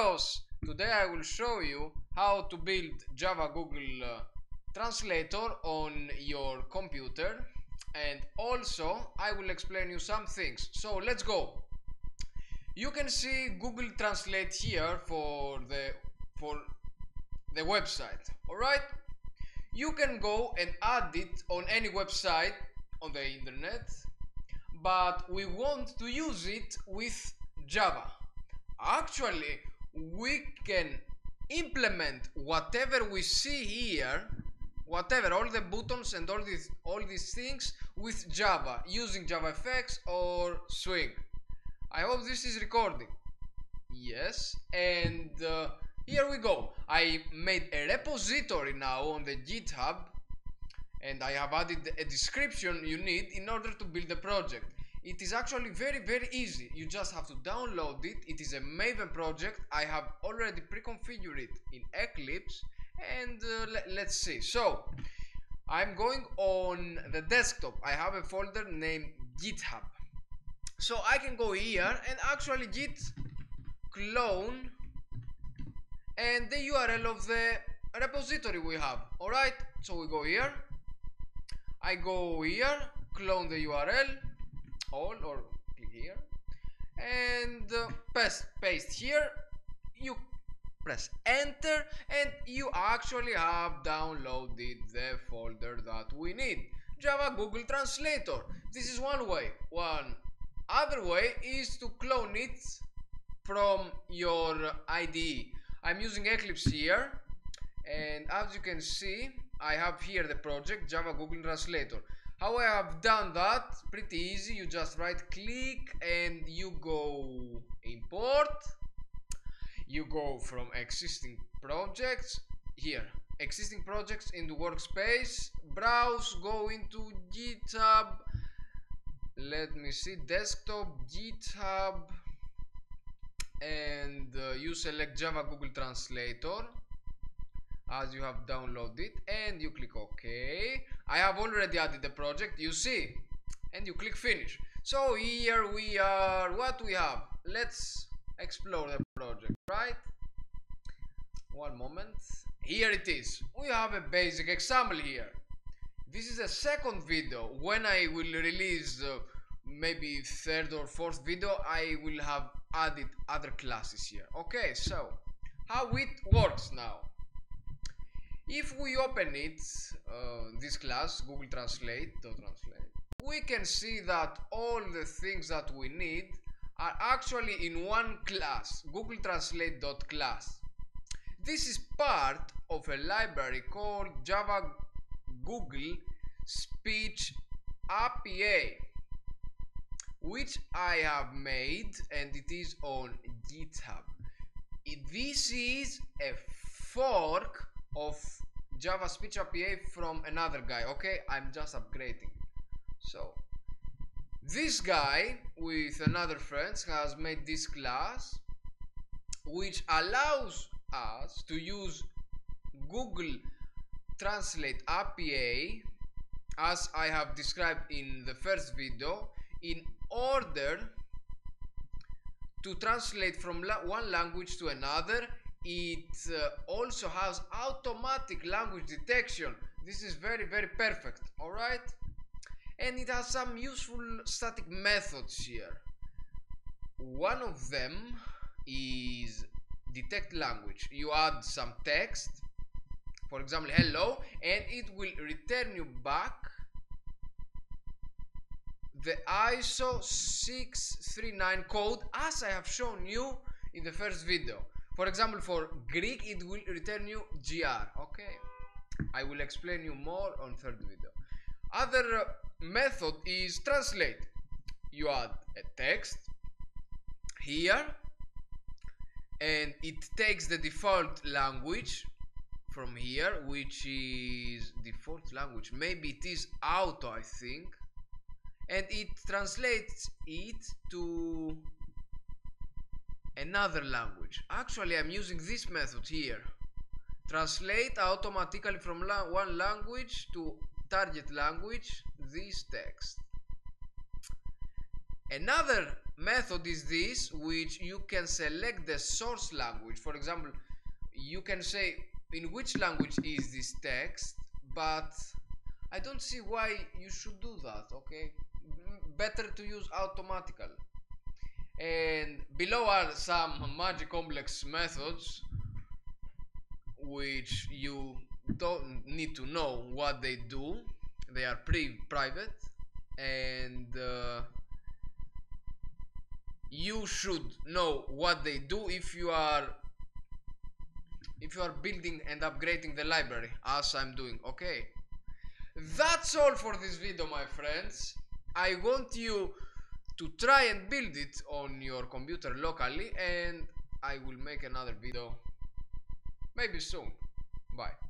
Today I will show you how to build Java Google uh, Translator on your computer and also I will explain you some things. So let's go. You can see Google Translate here for the for the website. Alright? You can go and add it on any website on the internet but we want to use it with Java. Actually, we can implement whatever we see here, whatever, all the buttons and all these, all these things with Java, using JavaFX or Swing. I hope this is recording. Yes, and uh, here we go. I made a repository now on the GitHub and I have added a description you need in order to build the project. It is actually very very easy. You just have to download it. It is a Maven project. I have already pre-configured it in Eclipse and uh, let's see. So I'm going on the desktop. I have a folder named GitHub. So I can go here and actually git clone and the URL of the repository we have. Alright, so we go here. I go here, clone the URL all or here. And uh, paste, paste here. You press enter and you actually have downloaded the folder that we need. Java Google Translator. This is one way. One other way is to clone it from your IDE I'm using Eclipse here. And as you can see I have here the project Java Google Translator how I have done that pretty easy. You just right click and you go import. You go from existing projects here existing projects in the workspace browse go into github. Let me see desktop github. And uh, you select java google translator as you have downloaded it and you click OK. I have already added the project, you see, and you click finish. So here we are, what we have? Let's explore the project, right? One moment. Here it is. We have a basic example here. This is a second video. When I will release uh, maybe third or fourth video, I will have added other classes here. Okay, so how it works now if we open it uh, this class google translate translate we can see that all the things that we need are actually in one class google translate class. This is part of a library called java google speech api which i have made and it is on github. This is a fork of Java Speech API from another guy. Okay, I'm just upgrading. So this guy with another friends has made this class which allows us to use Google Translate API as I have described in the first video in order to translate from la one language to another it uh, also has automatic language detection. This is very very perfect all right and it has some useful static methods here. One of them is detect language. You add some text for example hello and it will return you back the ISO 639 code as I have shown you in the first video for example, for Greek, it will return you GR. Okay, I will explain you more on third video. Other uh, method is translate. You add a text here, and it takes the default language from here, which is default language. Maybe it is auto, I think, and it translates it to another language. Actually, I'm using this method here. Translate automatically from la one language to target language this text. another method is this which you can select the source language for example you can say in which language is this text but I don't see why you should do that okay better to use automatical and below are some magic complex methods which you don't need to know what they do. They are pretty private and uh, you should know what they do if you are if you are building and upgrading the library as I'm doing okay? That's all for this video my friends. I want you to try and build it on your computer locally and I will make another video. Maybe soon. Bye